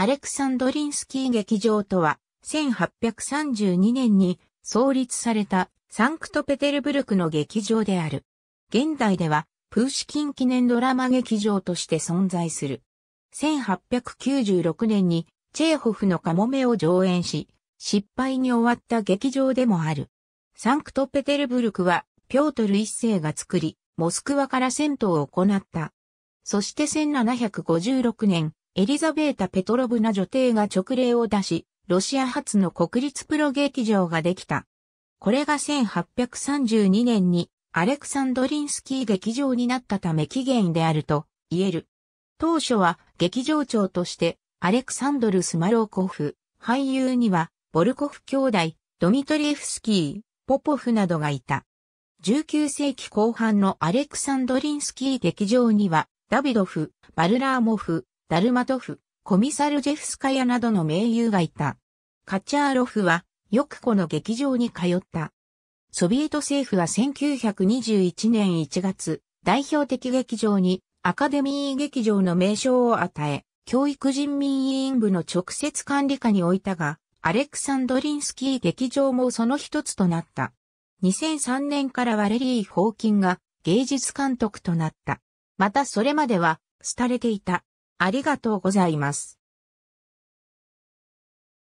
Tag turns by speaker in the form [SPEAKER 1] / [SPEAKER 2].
[SPEAKER 1] アレクサンドリンスキー劇場とは、1832年に創立されたサンクトペテルブルクの劇場である。現代では、プーシキン記念ドラマ劇場として存在する。1896年にチェーホフのカモメを上演し、失敗に終わった劇場でもある。サンクトペテルブルクは、ピョートル一世が作り、モスクワから銭湯を行った。そして1756年、エリザベータ・ペトロブナ女帝が勅令を出し、ロシア初の国立プロ劇場ができた。これが1832年にアレクサンドリンスキー劇場になったため起源であると言える。当初は劇場長としてアレクサンドル・スマローコフ、俳優にはボルコフ兄弟、ドミトリエフスキー、ポポフなどがいた。19世紀後半のアレクサンドリンスキー劇場にはダビドフ、バルラーモフ、ダルマトフ、コミサルジェフスカヤなどの名優がいた。カチャーロフはよくこの劇場に通った。ソビエト政府は1921年1月、代表的劇場にアカデミー劇場の名称を与え、教育人民委員部の直接管理下に置いたが、アレクサンドリンスキー劇場もその一つとなった。2003年からワレリー・ホーキンが芸術監督となった。またそれまでは、廃れていた。ありがとうございます。